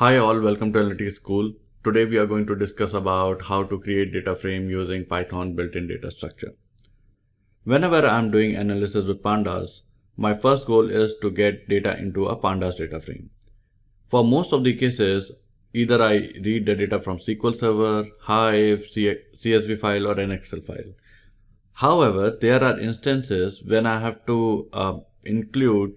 Hi all, welcome to Analytics School. Today we are going to discuss about how to create data frame using Python built-in data structure. Whenever I'm doing analysis with pandas, my first goal is to get data into a pandas data frame. For most of the cases, either I read the data from SQL Server, Hive, CSV file or an Excel file. However, there are instances when I have to uh, include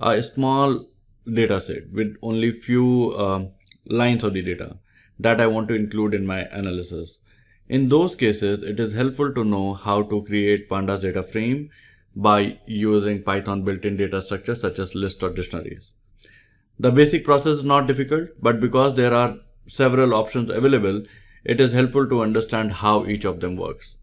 a small data set with only few uh, lines of the data that I want to include in my analysis. In those cases, it is helpful to know how to create pandas data frame by using Python built-in data structures such as list or dictionaries. The basic process is not difficult, but because there are several options available, it is helpful to understand how each of them works.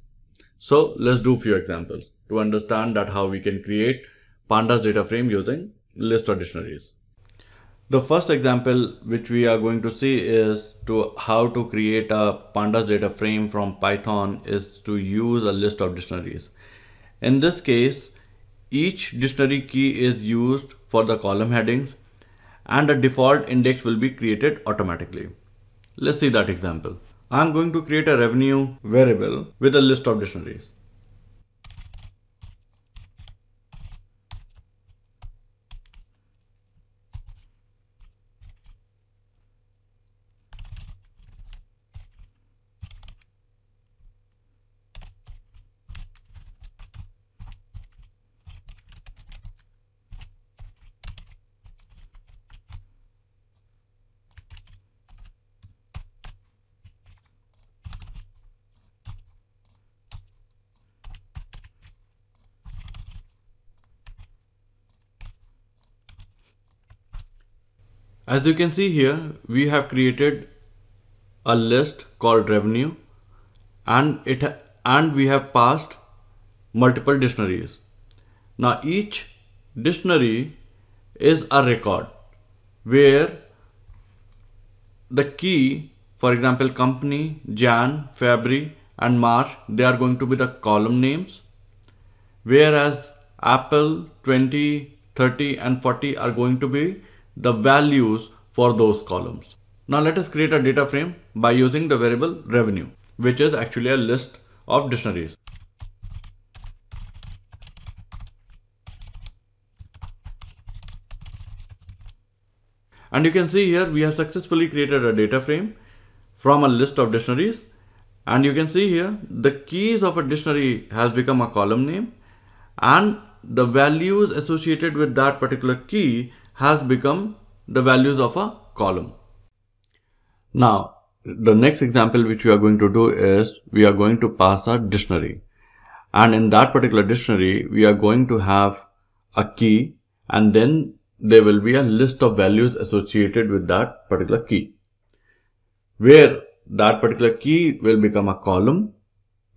So let's do few examples to understand that how we can create pandas data frame using list or dictionaries. The first example which we are going to see is to how to create a pandas data frame from Python is to use a list of dictionaries. In this case, each dictionary key is used for the column headings and a default index will be created automatically. Let's see that example. I'm going to create a revenue variable with a list of dictionaries. As you can see here, we have created a list called revenue and it and we have passed multiple dictionaries. Now each dictionary is a record where the key, for example, company, Jan, February and March, they are going to be the column names. Whereas Apple 20, 30 and 40 are going to be the values for those columns. Now let us create a data frame by using the variable revenue, which is actually a list of dictionaries. And you can see here we have successfully created a data frame from a list of dictionaries. And you can see here the keys of a dictionary has become a column name and the values associated with that particular key has become the values of a column. Now, the next example which we are going to do is we are going to pass a dictionary. And in that particular dictionary, we are going to have a key and then there will be a list of values associated with that particular key. Where that particular key will become a column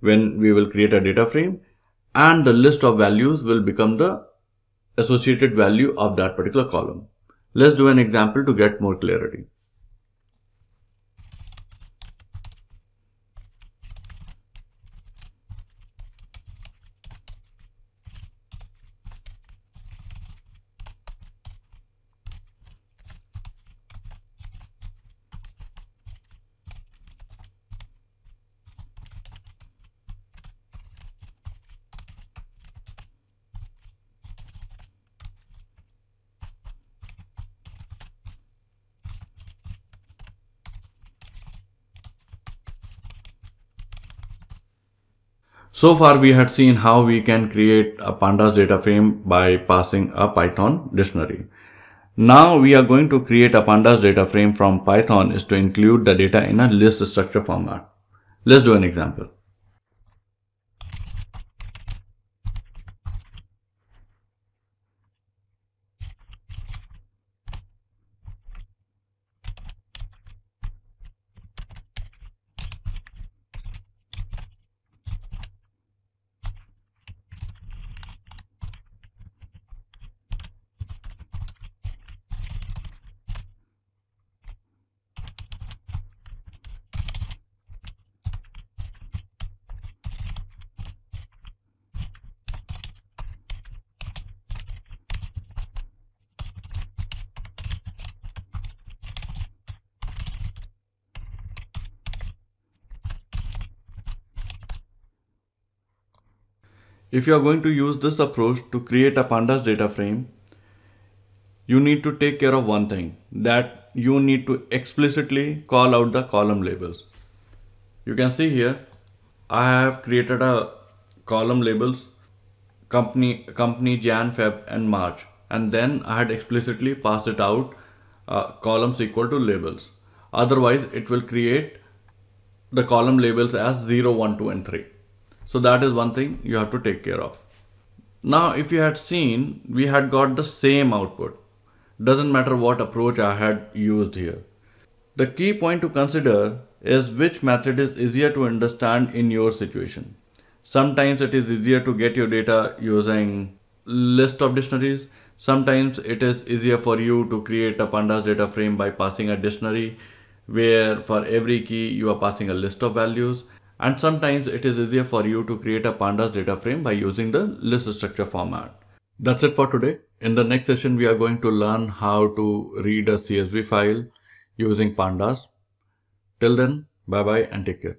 when we will create a data frame and the list of values will become the associated value of that particular column. Let's do an example to get more clarity. So far we had seen how we can create a pandas data frame by passing a Python dictionary. Now we are going to create a pandas data frame from Python is to include the data in a list structure format. Let's do an example. If you are going to use this approach to create a pandas data frame, you need to take care of one thing that you need to explicitly call out the column labels. You can see here, I have created a column labels company, company Jan, Feb and March and then I had explicitly passed it out uh, columns equal to labels. Otherwise it will create the column labels as 0, 1, 2 and 3. So that is one thing you have to take care of. Now if you had seen, we had got the same output. Doesn't matter what approach I had used here. The key point to consider is which method is easier to understand in your situation. Sometimes it is easier to get your data using list of dictionaries. Sometimes it is easier for you to create a pandas data frame by passing a dictionary where for every key you are passing a list of values and sometimes it is easier for you to create a pandas data frame by using the list structure format. That's it for today. In the next session, we are going to learn how to read a CSV file using pandas. Till then, bye bye and take care.